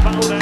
out.